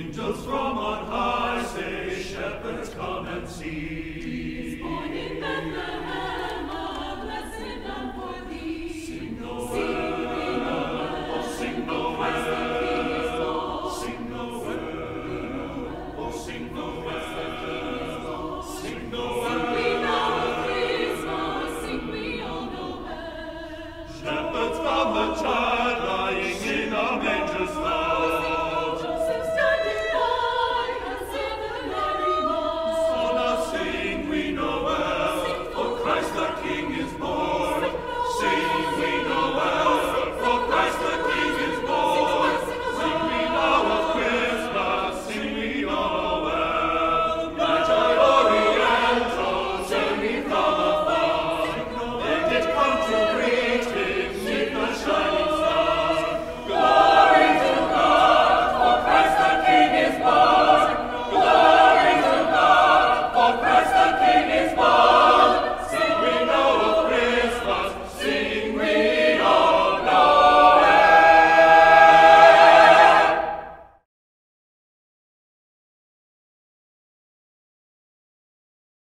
Angels from on high say, Shepherds, come and see. King is born.